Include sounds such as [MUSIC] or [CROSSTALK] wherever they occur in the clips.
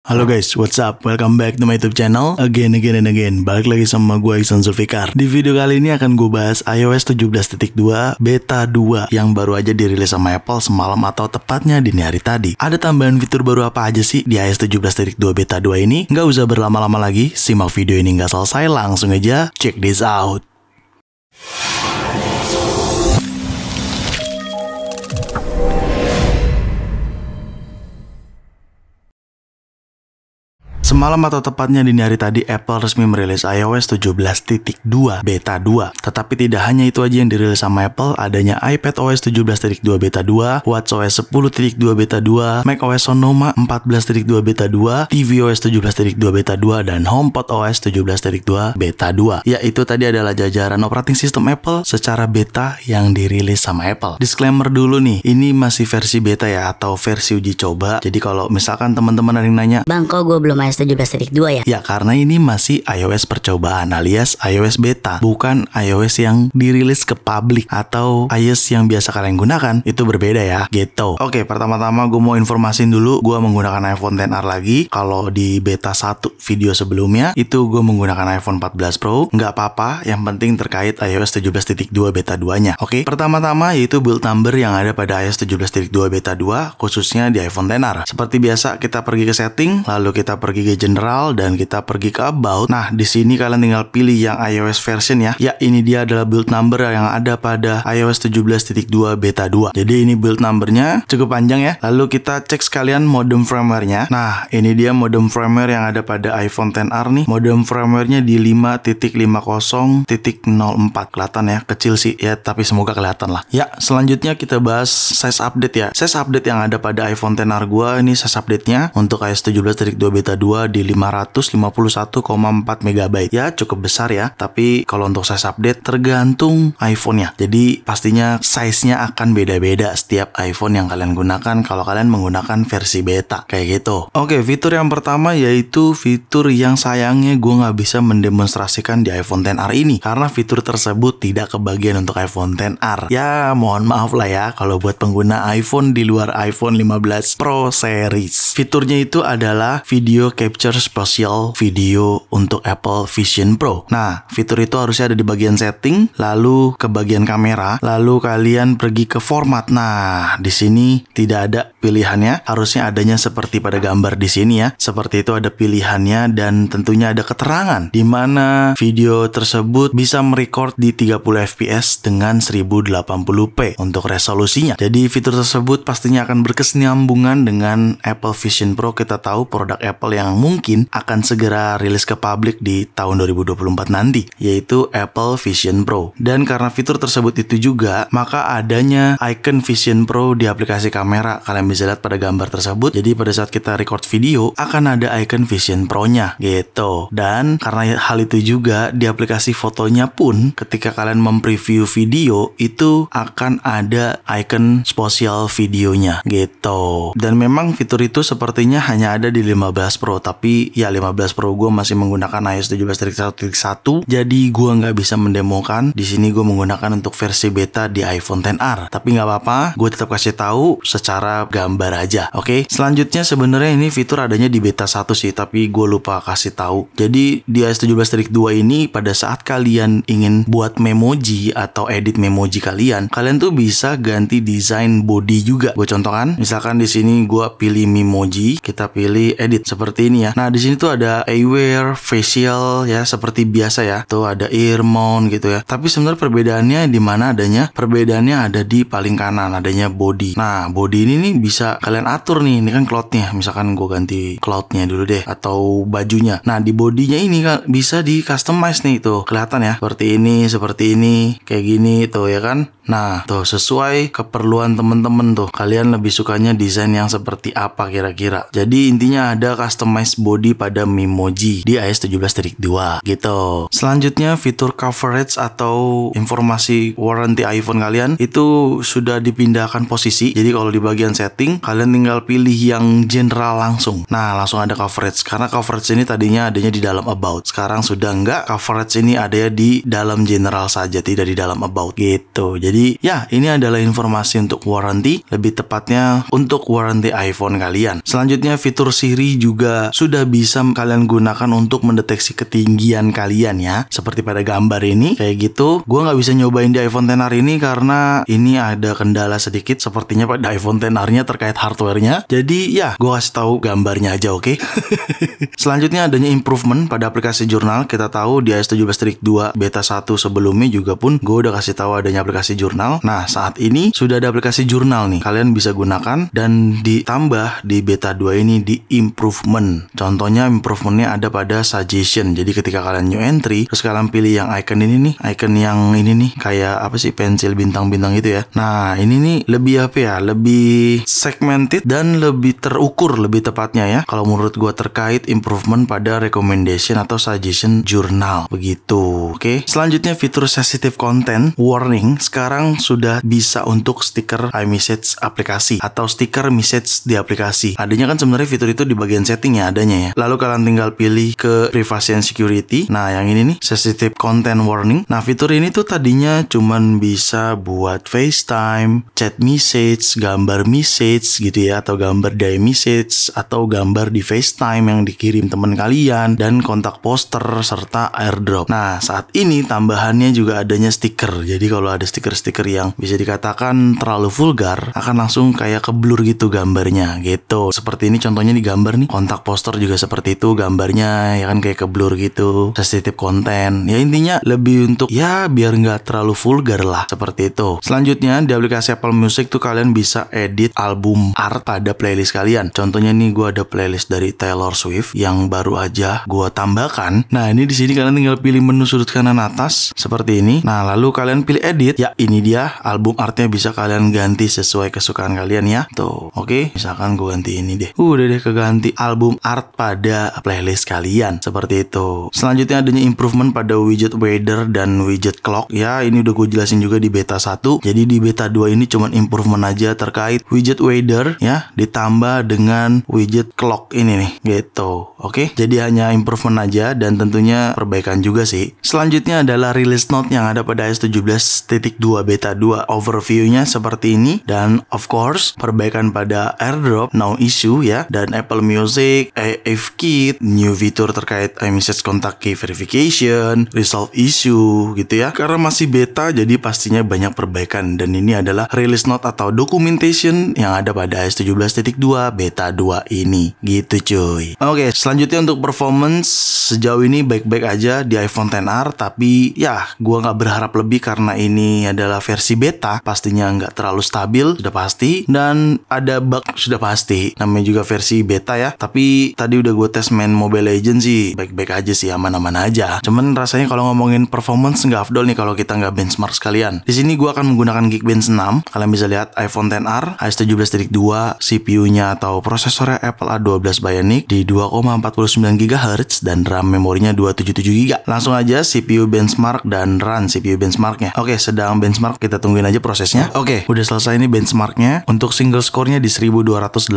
Halo guys, what's up? Welcome back to my YouTube channel Again, again, and again Balik lagi sama gue Iksan Zulfikar Di video kali ini akan gue bahas iOS 17.2 Beta 2 Yang baru aja dirilis sama Apple semalam atau tepatnya dini hari tadi Ada tambahan fitur baru apa aja sih di iOS 17.2 Beta 2 ini? Nggak usah berlama-lama lagi Simak video ini nggak selesai Langsung aja check this out Semalam atau tepatnya dini hari tadi Apple resmi merilis iOS 17.2 beta 2. Tetapi tidak hanya itu aja yang dirilis sama Apple, adanya iPad OS 17.2 beta 2, WatchOS 10.2 beta 2, macOS Sonoma 14.2 beta 2, tvOS 17.2 beta 2 dan HomePod OS 17.2 beta 2. Ya itu tadi adalah jajaran operating system Apple secara beta yang dirilis sama Apple. Disclaimer dulu nih, ini masih versi beta ya atau versi uji coba. Jadi kalau misalkan teman-teman ada yang nanya, Bang, kok gue belum 17.2 ya? Ya karena ini masih iOS percobaan alias iOS beta Bukan iOS yang dirilis ke publik Atau iOS yang biasa kalian gunakan Itu berbeda ya gitu. Oke pertama-tama gue mau informasin dulu Gue menggunakan iPhone XR lagi. Kalau di beta 1 video sebelumnya Itu gue menggunakan iPhone 14 Pro. Nggak apa-apa Yang penting terkait iOS 17.2 beta 2 nya Oke? Pertama-tama yaitu build number yang ada pada iOS 17.2 beta 2 Khususnya di iPhone XR Seperti biasa kita pergi ke setting Lalu kita pergi ke general dan kita pergi ke about. Nah, di sini kalian tinggal pilih yang iOS version ya. Ya, ini dia adalah build number yang ada pada iOS 17.2 beta 2. Jadi ini build numbernya cukup panjang ya. Lalu kita cek sekalian modem firmware-nya. Nah, ini dia modem firmware yang ada pada iPhone XR nih. Modem firmware-nya di 5.50.04. Kelihatan ya, kecil sih ya, tapi semoga kelihatan lah. Ya, selanjutnya kita bahas size update ya. Size update yang ada pada iPhone XR gua ini size update-nya untuk iOS 17.2 beta 2 di 551,4 MB. Ya, cukup besar ya. Tapi kalau untuk size update tergantung iPhone-nya. Jadi pastinya size-nya akan beda-beda setiap iPhone yang kalian gunakan kalau kalian menggunakan versi beta. Kayak gitu. Oke, fitur yang pertama yaitu fitur yang sayangnya gue nggak bisa mendemonstrasikan di iPhone XR ini. Karena fitur tersebut tidak kebagian untuk iPhone XR. Ya, mohon maaf lah ya kalau buat pengguna iPhone di luar iPhone 15 Pro Series. Fiturnya itu adalah video capture spesial video untuk Apple Vision Pro. Nah, fitur itu harusnya ada di bagian setting, lalu ke bagian kamera, lalu kalian pergi ke format. Nah, di sini tidak ada pilihannya, harusnya adanya seperti pada gambar di sini ya. Seperti itu ada pilihannya dan tentunya ada keterangan di mana video tersebut bisa merecord di 30 fps dengan 1080p untuk resolusinya. Jadi fitur tersebut pastinya akan berkesinambungan dengan Apple Vision Pro. Kita tahu produk Apple yang mungkin akan segera rilis ke publik di tahun 2024 nanti, yaitu Apple Vision Pro. Dan karena fitur tersebut itu juga, maka adanya icon Vision Pro di aplikasi kamera. Kalian bisa lihat pada gambar tersebut. Jadi pada saat kita record video, akan ada icon Vision Pro-nya gitu. Dan karena hal itu juga di aplikasi fotonya pun ketika kalian mempreview video itu akan ada icon spesial videonya gitu. Dan memang fitur itu sepertinya hanya ada di 15 Pro, tapi ya 15 Pro gue masih menggunakan iOS 17.1.1 jadi gue nggak bisa mendemokan di sini gue menggunakan untuk versi beta di iPhone XR tapi nggak apa-apa gue tetap kasih tahu secara gambar aja oke okay? selanjutnya sebenarnya ini fitur adanya di beta 1 sih tapi gue lupa kasih tahu jadi di iOS 17.2 ini pada saat kalian ingin buat memoji atau edit memoji kalian kalian tuh bisa ganti desain body juga gue contohkan misalkan di sini gue pilih memoji kita pilih edit seperti ini ya nah di sini tuh ada eyewear, facial ya seperti biasa ya. Tuh ada ear mount gitu ya. Tapi sebenarnya perbedaannya di mana adanya? Perbedaannya ada di paling kanan adanya body. Nah, body ini nih bisa kalian atur nih. Ini kan cloudnya. Misalkan gue ganti cloudnya dulu deh atau bajunya. Nah, di bodinya ini kan bisa di customize nih tuh. Kelihatan ya. Seperti ini, seperti ini, kayak gini tuh ya kan. Nah, tuh sesuai keperluan temen-temen tuh. Kalian lebih sukanya desain yang seperti apa kira-kira. Jadi intinya ada customize body pada Memoji di iOS 17.2 gitu. Selanjutnya fitur coverage atau informasi warranty iPhone kalian itu sudah dipindahkan posisi. Jadi kalau di bagian setting setting, kalian tinggal pilih yang general langsung. Nah, langsung ada coverage. Karena coverage ini tadinya adanya di dalam about. Sekarang sudah enggak, coverage ini ada di dalam general saja, tidak di dalam about gitu. Jadi, ya, ini adalah informasi untuk warranty, lebih tepatnya untuk warranty iPhone kalian. Selanjutnya, fitur Siri juga sudah bisa kalian gunakan untuk mendeteksi ketinggian kalian ya. Seperti pada gambar ini, kayak gitu. Gue nggak bisa nyobain di iPhone XR ini karena ini ada kendala sedikit sepertinya pada iPhone XR-nya terkait hardware-nya. Jadi ya, gue kasih tahu gambarnya aja, oke? Okay? [LAUGHS] Selanjutnya adanya improvement pada aplikasi jurnal. Kita tahu di iOS 17 2 beta 1 sebelumnya juga pun gue udah kasih tahu adanya aplikasi jurnal. Nah, saat ini sudah ada aplikasi jurnal nih. Kalian bisa gunakan dan ditambah di beta 2 ini di improvement. Contohnya improvementnya ada pada suggestion. Jadi ketika kalian new entry, terus kalian pilih yang icon ini nih, icon yang ini nih, kayak apa sih pensil bintang-bintang itu ya. Nah, ini nih lebih apa ya? Lebih segmented dan lebih terukur lebih tepatnya ya. Kalau menurut gua terkait improvement pada recommendation atau suggestion jurnal begitu. Oke. Selanjutnya fitur sensitive content warning sekarang sudah bisa untuk stiker iMessage aplikasi atau stiker message di aplikasi. Adanya kan sebenarnya fitur itu di bagian setting ya adanya ya. Lalu kalian tinggal pilih ke privacy and security. Nah, yang ini nih sensitive content warning. Nah, fitur ini tuh tadinya cuman bisa buat FaceTime, chat message, gambar message gitu ya atau gambar di message atau gambar di FaceTime yang dikirim teman kalian dan kontak poster serta airdrop. Nah, saat ini tambahannya juga adanya stiker. Jadi kalau ada stiker-stiker yang bisa dikatakan terlalu vulgar akan langsung kayak keblur gitu gambarnya gitu. Seperti ini contohnya di gambar nih kontak poster juga seperti itu gambarnya ya kan kayak keblur gitu. Sensitive konten. Ya intinya lebih untuk ya biar nggak terlalu vulgar lah seperti itu. Selanjutnya di aplikasi Apple Music tuh kalian bisa edit album art pada playlist kalian. Contohnya nih gue ada playlist dari Taylor Swift yang baru aja gue tambahkan. Nah ini di sini kalian tinggal pilih menu sudut kanan atas seperti ini. Nah lalu kalian pilih edit. Ya ini dia album artnya bisa kalian ganti sesuai kesukaan kalian ya. Tuh oke okay. misalkan gue ganti ini deh. Udah deh keganti album art pada playlist kalian seperti itu. Selanjutnya adanya improvement pada widget weather dan widget clock. Ya ini udah gue jelasin juga di beta 1. Jadi di beta 2 ini cuman improvement aja terkait widget weather ya ditambah dengan widget clock ini nih gitu. Oke, jadi hanya improvement aja dan tentunya perbaikan juga sih. Selanjutnya adalah release note yang ada pada iOS 17.2 beta 2 overview-nya seperti ini dan of course perbaikan pada AirDrop no issue ya dan Apple Music, AF Kit, new fitur terkait iMessage contact key verification, resolve issue gitu ya. Karena masih beta jadi pastinya banyak perbaikan dan ini adalah release note atau documentation yang yang ada pada S17.2 beta 2 ini. Gitu cuy. Oke, selanjutnya untuk performance sejauh ini baik-baik aja di iPhone XR tapi ya gua nggak berharap lebih karena ini adalah versi beta, pastinya nggak terlalu stabil sudah pasti dan ada bug sudah pasti. Namanya juga versi beta ya. Tapi tadi udah gue tes main Mobile Legends sih baik-baik aja sih, aman-aman aja. Cuman rasanya kalau ngomongin performance nggak afdol nih kalau kita nggak benchmark sekalian. Di sini gue akan menggunakan Geekbench 6. Kalian bisa lihat iPhone 10R, i17 12.2 CPU-nya atau prosesornya Apple A12 Bionic di 2,49 GHz dan RAM memorinya 277 GB. Langsung aja CPU benchmark dan run CPU benchmarknya. Oke, sedang benchmark kita tungguin aja prosesnya. Oke, udah selesai ini benchmarknya. Untuk single score-nya di 1284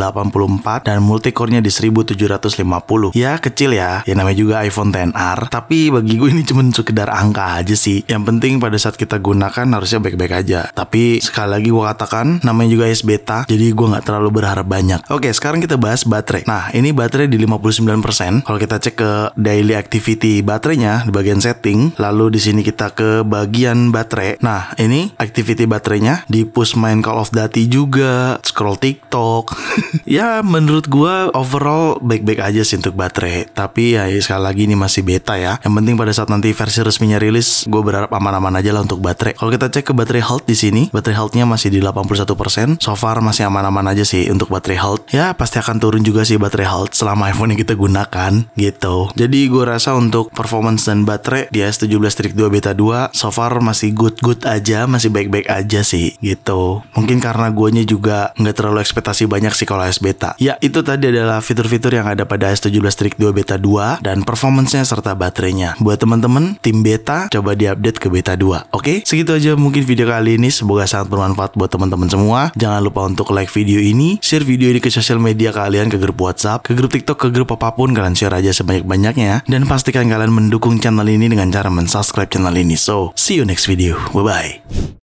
dan multi core-nya di 1750. Ya, kecil ya. Ya namanya juga iPhone XR tapi bagi gue ini [LAUGHS] cuma sekedar angka aja sih. Yang penting pada saat kita gunakan harusnya baik-baik aja. Tapi sekali lagi gue katakan namanya juga S beta jadi gue nggak terlalu berharap banyak. Oke, sekarang kita bahas baterai. Nah, ini baterai di 59%. Kalau kita cek ke daily activity baterainya di bagian setting, lalu di sini kita ke bagian baterai. Nah, ini activity baterainya di push main Call of Duty juga, scroll TikTok. [LAUGHS] ya, menurut gua overall baik-baik aja sih untuk baterai. Tapi ya, ya sekali lagi ini masih beta ya. Yang penting pada saat nanti versi resminya rilis, gue berharap aman-aman aja lah untuk baterai. Kalau kita cek ke baterai health di sini, baterai healthnya masih di 81%. So far masih aman-aman aja sih untuk baterai health. Ya, pasti akan turun juga sih baterai health selama iPhone yang kita gunakan gitu. Jadi gue rasa untuk performance dan baterai di S17 2 beta 2 so far masih good-good aja, masih baik-baik aja sih gitu. Mungkin karena guanya juga nggak terlalu ekspektasi banyak sih kalau S beta. Ya itu tadi adalah fitur-fitur yang ada pada S17 2 beta 2 dan performance-nya serta baterainya. Buat teman-teman tim beta coba diupdate ke beta 2. Oke, segitu aja mungkin video kali ini semoga sangat bermanfaat buat teman-teman semua. Jangan lupa untuk like video ini, share video ini ke sosial media kalian, ke grup WhatsApp, ke grup TikTok, ke grup apa pun kalian share aja sebanyak-banyaknya dan pastikan kalian mendukung channel ini dengan cara mensubscribe channel ini. So, see you next video. Bye bye.